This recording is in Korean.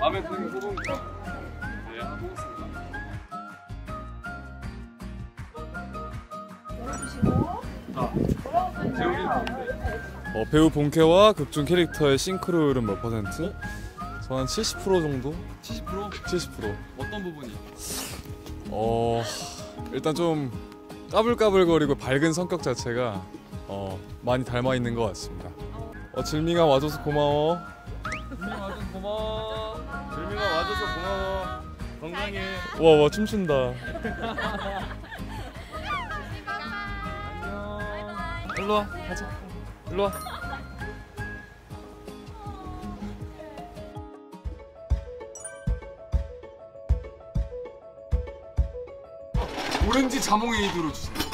마음에 드는 소금 네, 먹겠습니다. 자, 재훈이 어, 배우 본캐와 극중 캐릭터의 싱크로율은 몇 퍼센트? 저한 70% 정도? 70%? 70%. 어떤 부분이? 어 일단 좀 까불까불거리고 밝은 성격 자체가 어 많이 닮아 있는 것 같습니다. 어 질밍아 와줘서 고마워. 질민 와줘서 고마워. 질민아 와줘서 고마워. 건강해. 와 와 춤춘다. 안녕. 일로 와 가자. 일로 와. 오렌지 자몽 에이드로 주세요.